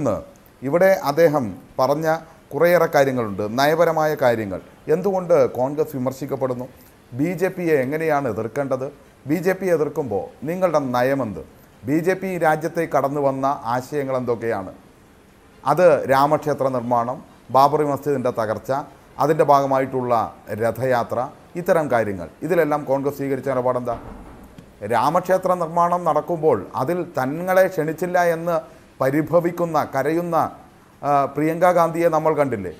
ഒന്ന് ഇവിടെ അദ്ദേഹം പറഞ്ഞ കുറേയേറെ കാര്യങ്ങളുണ്ട് നയപരമായ കാര്യങ്ങൾ. എന്തുകൊണ്ട് കോൺഗ്രസ് വിമർശിക്കപ്പെടുന്നു? ബി ജെ പിയെ എങ്ങനെയാണ് എതിർക്കേണ്ടത്? ബി ജെ പി എതിർക്കുമ്പോൾ നിങ്ങളുടെ നയമെന്ത്? ബി ജെ പി രാജ്യത്തെ കടന്നു വന്ന ആശയങ്ങൾ എന്തൊക്കെയാണ്? അത് രാമക്ഷേത്ര നിർമ്മാണം ബാബറി മസ്ജിദിന്റെ തകർച്ച അതിന്റെ ഭാഗമായിട്ടുള്ള രഥയാത്ര ഇത്തരം കാര്യങ്ങൾ. ഇതിലെല്ലാം കോൺഗ്രസ് സ്വീകരിച്ച നിലപാടെന്താ? രാമക്ഷേത്ര നിർമ്മാണം നടക്കുമ്പോൾ അതിൽ തങ്ങളെ ക്ഷണിച്ചില്ല എന്ന് പരിഭവിക്കുന്ന കരയുന്ന പ്രിയങ്ക ഗാന്ധിയെ നമ്മൾ കണ്ടില്ലേ?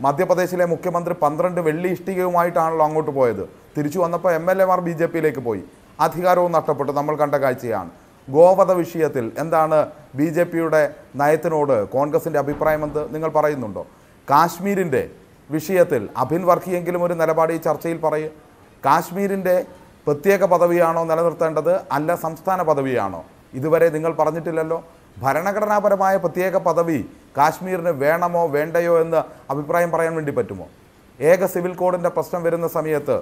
മധ്യപ്രദേശിലെ മുഖ്യമന്ത്രി പന്ത്രണ്ട് വെള്ളി ഇഷ്ടികയുമായിട്ടാണല്ലോ അങ്ങോട്ട് പോയത്. തിരിച്ചു വന്നപ്പോൾ എം എൽ എമാർ ബി ജെ പിയിലേക്ക് പോയി. അധികാരവും നഷ്ടപ്പെട്ടു. നമ്മൾ കണ്ട കാഴ്ചയാണ്. ഗോവധ വിഷയത്തിൽ എന്താണ് ബി ജെ പിയുടെ നയത്തിനോട് കോൺഗ്രസിന്റെ അഭിപ്രായം എന്ത്? നിങ്ങൾ പറയുന്നുണ്ടോ? കാശ്മീരിന്റെ വിഷയത്തിൽ അഭിൻ വർക്കിയെങ്കിലും ഒരു നിലപാട് ഈ ചർച്ചയിൽ പറയും. കാശ്മീരിന്റെ പ്രത്യേക പദവിയാണോ നിലനിർത്തേണ്ടത്? അല്ല സംസ്ഥാന പദവിയാണോ? ഇതുവരെ നിങ്ങൾ പറഞ്ഞിട്ടില്ലല്ലോ. ഭരണഘടനാപരമായ പ്രത്യേക പദവി കാശ്മീരിന് വേണമോ വേണ്ടയോ എന്ന് അഭിപ്രായം പറയാൻ വേണ്ടി പറ്റുമോ? ഏക സിവിൽ കോഡിന്റെ പ്രശ്നം വരുന്ന സമയത്ത്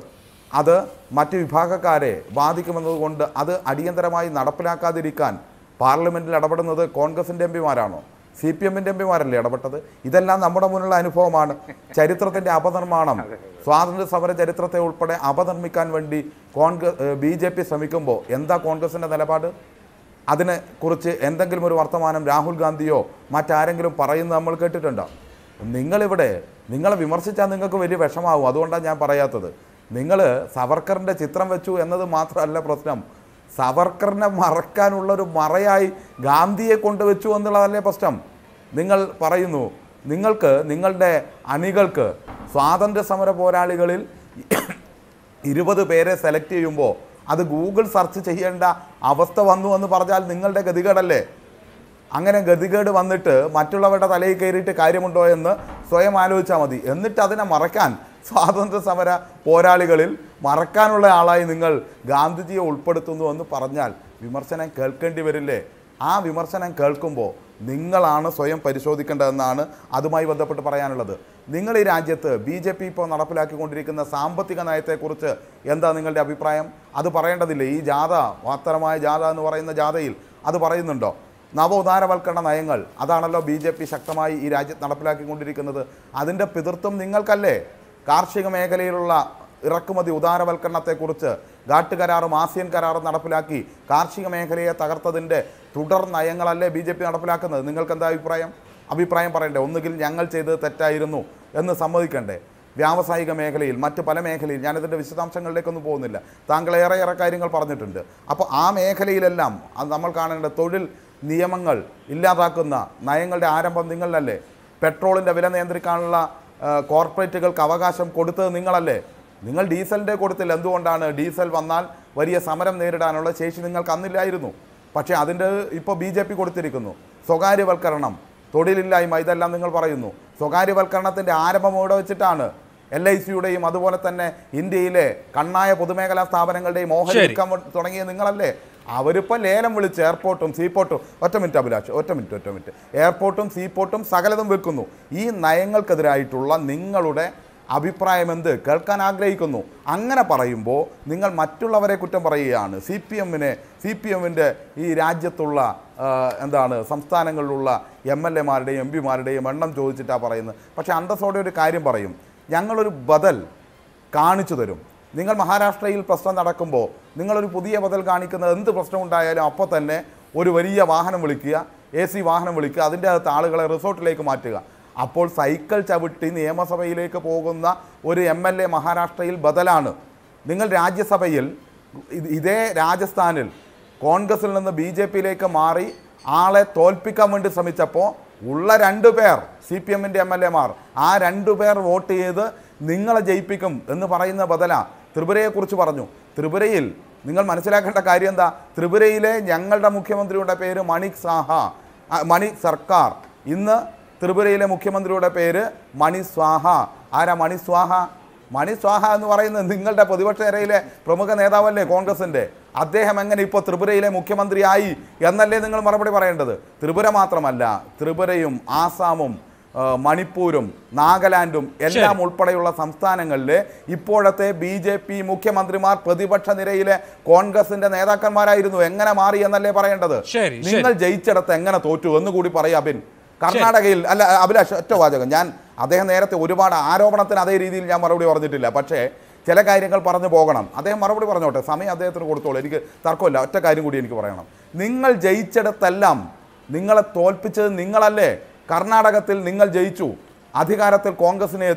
അത് മറ്റ് വിഭാഗക്കാരെ ബാധിക്കുമെന്നതുകൊണ്ട് അത് അടിയന്തരമായി നടപ്പിലാക്കാതിരിക്കാൻ പാർലമെന്റിൽ ഇടപെടുന്നത് കോൺഗ്രസിന്റെ എം പിമാരാണോ സി പി എമ്മിന്റെ എം പിമാരല്ലേ ഇടപെട്ടത്? ഇതെല്ലാം നമ്മുടെ മുന്നിലുള്ള അനുഭവമാണ്. ചരിത്രത്തിന്റെ അപനിർമ്മാണം സ്വാതന്ത്ര്യ സമര ചരിത്രത്തെ ഉൾപ്പെടെ അപനിർമ്മിക്കാൻ വേണ്ടി കോൺഗ്രസ് ബി ശ്രമിക്കുമ്പോൾ എന്താ കോൺഗ്രസിന്റെ നിലപാട്? അതിനെ കുറിച്ച് എന്തെങ്കിലും ഒരു വർത്തമാനം രാഹുൽ ഗാന്ധിയോ മറ്റാരെങ്കിലും പറയുന്നത് നമ്മൾ കേട്ടിട്ടുണ്ടോ? നിങ്ങളിവിടെ നിങ്ങളെ വിമർശിച്ചാൽ നിങ്ങൾക്ക് വലിയ വിഷമാവും. അതുകൊണ്ടാണ് ഞാൻ പറയാത്തത്. നിങ്ങൾ സവർക്കറിന്റെ ചിത്രം വെച്ചു എന്നത് മാത്രമല്ല പ്രശ്നം. സവർക്കറിനെ മറക്കാനുള്ളൊരു മറയായി ഗാന്ധിയെ കൊണ്ടുവച്ചു എന്നുള്ളതല്ലേ പ്രശ്നം. നിങ്ങൾ പറയുന്നു നിങ്ങൾക്ക് നിങ്ങളുടെ അണികൾക്ക് സ്വാതന്ത്ര്യ സമര പോരാളികളിൽ ഇരുപത് പേരെ സെലക്ട് ചെയ്യുമ്പോൾ അത് ഗൂഗിൾ സെർച്ച് ചെയ്യേണ്ട അവസ്ഥ വന്നു എന്ന് പറഞ്ഞാൽ നിങ്ങളുടെ ഗതികേടല്ലേ? അങ്ങനെ ഗതികേട് വന്നിട്ട് മറ്റുള്ളവരുടെ തലയിൽ കയറിയിട്ട് കാര്യമുണ്ടോ എന്ന് സ്വയം ആലോചിച്ചാൽ മതി. എന്നിട്ട് അതിനെ മറക്കാൻ സ്വാതന്ത്ര്യ സമര പോരാളികളിൽ മറക്കാനുള്ള ആളായി നിങ്ങൾ ഗാന്ധിജിയെ ഉൾപ്പെടുത്തുന്നു എന്ന് പറഞ്ഞാൽ വിമർശനം കേൾക്കേണ്ടി വരില്ലേ? ആ വിമർശനം കേൾക്കുമ്പോൾ നിങ്ങളാണ് സ്വയം പരിശോധിക്കേണ്ടതെന്നാണ് അതുമായി ബന്ധപ്പെട്ട് പറയാനുള്ളത്. നിങ്ങൾ ഈ രാജ്യത്ത് ബി ജെ പി ഇപ്പോൾ നടപ്പിലാക്കിക്കൊണ്ടിരിക്കുന്ന സാമ്പത്തിക നയത്തെക്കുറിച്ച് എന്താ നിങ്ങളുടെ അഭിപ്രായം? അത് പറയേണ്ടതില്ല. ഈ ജാഥ മഹത്തരമായ ജാഥ എന്ന് പറയുന്ന ജാഥയിൽ അത് പറയുന്നുണ്ടോ? നവോദാരവൽക്കരണ നയങ്ങൾ അതാണല്ലോ ബി ജെ പി ശക്തമായി ഈ രാജ്യത്ത് നടപ്പിലാക്കിക്കൊണ്ടിരിക്കുന്നത്. അതിന്റെ പിതൃത്വം നിങ്ങൾക്കല്ലേ? കാർഷിക മേഖലയിലുള്ള ഇറക്കുമതി ഉദാരവൽക്കരണത്തെക്കുറിച്ച് ഘാട്ട് കരാറും ആസിയൻ കരാറും നടപ്പിലാക്കി കാർഷിക മേഖലയെ തകർത്തതിന്റെ തുടർ നയങ്ങളല്ലേ ബി ജെ പി നടപ്പിലാക്കുന്നത്? നിങ്ങൾക്ക് എന്താ അഭിപ്രായം? അഭിപ്രായം പറയണ്ടേ ഒന്നുകിൽ ഞങ്ങൾ ചെയ്തത് തെറ്റായിരുന്നു എന്ന് സമ്മതിക്കണ്ടേ? വ്യാവസായിക മേഖലയിൽ മറ്റ് പല മേഖലയിൽ ഞാനിതിന്റെ വിശദാംശങ്ങളിലേക്കൊന്നും പോകുന്നില്ല. താങ്കൾ ഏറെ ഏറെ കാര്യങ്ങൾ പറഞ്ഞിട്ടുണ്ട്. അപ്പോൾ ആ മേഖലയിലെല്ലാം നമ്മൾ കാണേണ്ട തൊഴിൽ നിയമങ്ങൾ ഇല്ലാതാക്കുന്ന നയങ്ങളുടെ ആരംഭം നിങ്ങളിലല്ലേ പെട്രോളിന്റെ വില നിയന്ത്രിക്കാനുള്ള കോർപ്പറേറ്റുകൾക്ക് അവകാശം കൊടുത്തത് നിങ്ങളല്ലേ? നിങ്ങൾ ഡീസലിന്റെ കൊടുത്തില്ല എന്തുകൊണ്ടാണ് ഡീസൽ വന്നാൽ വലിയ സമരം നേരിടാനുള്ള ശേഷി നിങ്ങൾക്ക് അന്നില്ലായിരുന്നു. പക്ഷേ അതിന്റെ ഇപ്പോൾ ബി ജെ പി കൊടുത്തിരിക്കുന്നു. സ്വകാര്യവൽക്കരണം തൊഴിലില്ലായ്മ ഇതെല്ലാം നിങ്ങൾ പറയുന്നു. സ്വകാര്യവൽക്കരണത്തിന്റെ ആരംഭം ഇവിടെ വെച്ചിട്ടാണ്? എൽ ഐ സിയുടെയും അതുപോലെ തന്നെ ഇന്ത്യയിലെ കണ്ണായ പൊതുമേഖലാ സ്ഥാപനങ്ങളുടെയും ഓഹരി. വിൽക്കാൻ തുടങ്ങിയ നിങ്ങളല്ലേ? അവരിപ്പോൾ ലേലം വിളിച്ച് എയർപോർട്ടും സീപോർട്ടും ഒറ്റ മിനിറ്റ് അഭിലാഷ് ഒറ്റ മിനിറ്റ് ഒറ്റ മിനിറ്റ്. എയർപോർട്ടും സീപോർട്ടും സകലതും വെക്കുന്നു ഈ നയങ്ങൾക്കെതിരായിട്ടുള്ള നിങ്ങളുടെ അഭിപ്രായം എന്ത് കേൾക്കാൻ ആഗ്രഹിക്കുന്നു. അങ്ങനെ പറയുമ്പോൾ നിങ്ങൾ മറ്റുള്ളവരെ കുറ്റം പറയുകയാണ്. സി പി എമ്മിനെ സി പി എമ്മിന്റെ ഈ രാജ്യത്തുള്ള എന്താണ് സംസ്ഥാനങ്ങളിലുള്ള എം എൽ എമാരുടെയും എം പിമാരുടെയും എണ്ണം ചോദിച്ചിട്ടാണ് പറയുന്നത്. പക്ഷേ അന്തസ്സോടെ ഒരു കാര്യം പറയും. ഞങ്ങളൊരു ബദൽ കാണിച്ചു തരും. നിങ്ങൾ മഹാരാഷ്ട്രയിൽ പ്രശ്നം നടക്കുമ്പോൾ നിങ്ങളൊരു പുതിയ ബദൽ കാണിക്കുന്നത് എന്ത് പ്രശ്നം ഉണ്ടായാലും അപ്പോൾ തന്നെ ഒരു വലിയ വാഹനം വിളിക്കുക എ സി വാഹനം വിളിക്കുക അതിന്റെ അകത്ത് ആളുകളെ റിസോർട്ടിലേക്ക് മാറ്റുക. അപ്പോൾ സൈക്കിൾ ചവിട്ടി നിയമസഭയിലേക്ക് പോകുന്ന ഒരു എം എൽ എ മഹാരാഷ്ട്രയിൽ ബദലാണ്. നിങ്ങൾ രാജ്യസഭയിൽ ഇതേ രാജസ്ഥാനിൽ കോൺഗ്രസിൽ നിന്ന് ബി ജെ പിയിലേക്ക് മാറി ആളെ തോൽപ്പിക്കാൻ വേണ്ടി ശ്രമിച്ചപ്പോൾ ഉള്ള രണ്ടു പേർ സി പി എമ്മിന്റെ എം എൽ എമാർ ആ രണ്ടു പേർ വോട്ട് ചെയ്ത് നിങ്ങളെ ജയിപ്പിക്കും എന്ന് പറയുന്ന ബദല ത്രിപുരയെക്കുറിച്ച് പറഞ്ഞു. ത്രിപുരയിൽ നിങ്ങൾ മനസ്സിലാക്കേണ്ട കാര്യം എന്താ? ത്രിപുരയിലെ ഞങ്ങളുടെ മുഖ്യമന്ത്രിയുടെ പേര് മണിക് സാഹ മണി സർക്കാർ. ഇന്ന് ത്രിപുരയിലെ മുഖ്യമന്ത്രിയുടെ പേര് മണിസ്വാഹ ആരാ മണിസ്വാഹ മണിസ്വാഹ മണി സ്വാഹ എന്ന് പറയുന്നത് നിങ്ങളുടെ പ്രതിപക്ഷ നിരയിലെ പ്രമുഖ നേതാവല്ലേ കോൺഗ്രസിന്റെ? അദ്ദേഹം എങ്ങനെ ഇപ്പോൾ ത്രിപുരയിലെ മുഖ്യമന്ത്രിയായി എന്നല്ലേ നിങ്ങൾ മറുപടി പറയേണ്ടത്? ത്രിപുര മാത്രമല്ല ത്രിപുരയും ആസാമും മണിപ്പൂരും നാഗാലാൻഡും എല്ലാം ഉൾപ്പെടെയുള്ള സംസ്ഥാനങ്ങളിൽ ഇപ്പോഴത്തെ ബി ജെ പി മുഖ്യമന്ത്രിമാർ പ്രതിപക്ഷ നിരയിലെ കോൺഗ്രസിന്റെ നേതാക്കന്മാരായിരുന്നു. എങ്ങനെ മാറി എന്നല്ലേ പറയേണ്ടത്? നിങ്ങൾ ജയിച്ചിടത്ത് എങ്ങനെ തോറ്റു? എന്ന് കൂടി പറയാ ബിൻ. കർണാടകയിൽ അല്ല അഭിലാഷ് ഒറ്റ വാചകം. ഞാൻ അദ്ദേഹം നേരത്തെ ഒരുപാട് ആരോപണത്തിന് അതേ രീതിയിൽ ഞാൻ മറുപടി പറഞ്ഞിട്ടില്ല. പക്ഷേ ചില കാര്യങ്ങൾ പറഞ്ഞു പോകണം. അദ്ദേഹം മറുപടി പറഞ്ഞോട്ടെ? സമയം അദ്ദേഹത്തിന് കൊടുത്തോളൂ. എനിക്ക് തർക്കമില്ല. ഒറ്റ കാര്യം കൂടി എനിക്ക് പറയണം. നിങ്ങൾ ജയിച്ചിടത്തെല്ലാം നിങ്ങളെ തോൽപ്പിച്ചത് നിങ്ങളല്ലേ? കർണാടകത്തിൽ നിങ്ങൾ ജയിച്ചു. അധികാരത്തിൽ കോൺഗ്രസിനെ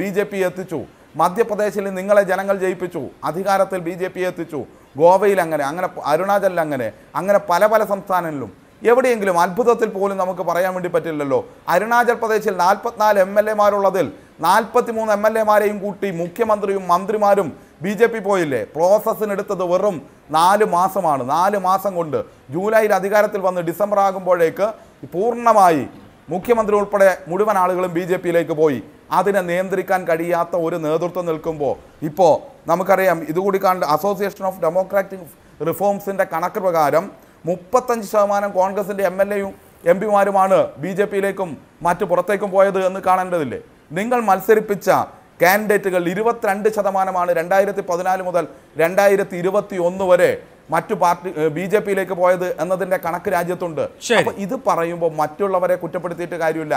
ബി ജെ പി എത്തിച്ചു. മധ്യപ്രദേശിൽ നിങ്ങളെ ജനങ്ങൾ ജയിപ്പിച്ചു. അധികാരത്തിൽ ബി ജെ പി എത്തിച്ചു. ഗോവയിൽ അങ്ങനെ അങ്ങനെ അരുണാചലിൽ അങ്ങനെ അങ്ങനെ പല പല സംസ്ഥാനങ്ങളിലും എവിടെയെങ്കിലും അത്ഭുതത്തിൽ പോലും നമുക്ക് പറയാൻ വേണ്ടി പറ്റില്ലല്ലോ. അരുണാചൽ പ്രദേശിൽ നാൽപ്പത്തിനാല് എം എൽ എമാരുള്ളതിൽ നാൽപ്പത്തിമൂന്ന് എം എൽ എമാരെയും കൂട്ടി മുഖ്യമന്ത്രിയും മന്ത്രിമാരും ബി ജെ പി പോയില്ലേ? പ്രോസസ്സിനെടുത്തത് വെറും നാല് മാസമാണ്. നാല് മാസം കൊണ്ട് ജൂലൈയിൽ അധികാരത്തിൽ വന്ന് ഡിസംബർ ആകുമ്പോഴേക്ക് പൂർണമായി മുഖ്യമന്ത്രി ഉൾപ്പെടെ മുഴുവൻ ആളുകളും ബി ജെ പിയിലേക്ക് പോയി. അതിനെ നിയന്ത്രിക്കാൻ കഴിയാത്ത ഒരു നേതൃത്വം നിൽക്കുമ്പോൾ ഇപ്പോൾ നമുക്കറിയാം ഇതുകൂടി കണ്ട് അസോസിയേഷൻ ഓഫ് ഡെമോക്രാറ്റിക് റിഫോംസിന്റെ കണക്ക് പ്രകാരം മുപ്പത്തഞ്ച് ശതമാനം കോൺഗ്രസിന്റെ എം എൽ എയും എം പിമാരുമാണ് ബി ജെ പിയിലേക്കും മറ്റു പുറത്തേക്കും പോയത് എന്ന് കാണേണ്ടതില്ലേ? നിങ്ങൾ മത്സരിപ്പിച്ച കാൻഡിഡേറ്റുകൾ ഇരുപത്തിരണ്ട് ശതമാനമാണ് രണ്ടായിരത്തി പതിനാല് മുതൽ രണ്ടായിരത്തി ഇരുപത്തി ഒന്ന് വരെ മറ്റു പാർട്ടി ബി ജെ പിയിലേക്ക് പോയത് എന്നതിന്റെ കണക്ക് രാജ്യത്തുണ്ട്. അപ്പോൾ ഇത് പറയുമ്പോൾ മറ്റുള്ളവരെ കുറ്റപ്പെടുത്തിയിട്ട് കാര്യമില്ല.